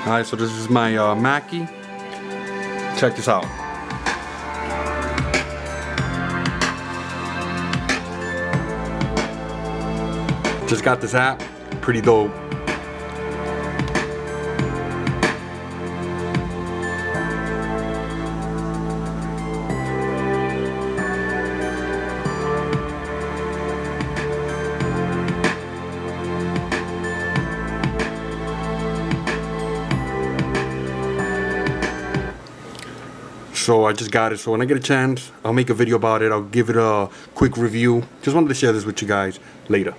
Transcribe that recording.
Alright, so this is my uh, Mackie. Check this out. Just got this app, pretty dope. So I just got it. So when I get a chance, I'll make a video about it. I'll give it a quick review. Just wanted to share this with you guys later.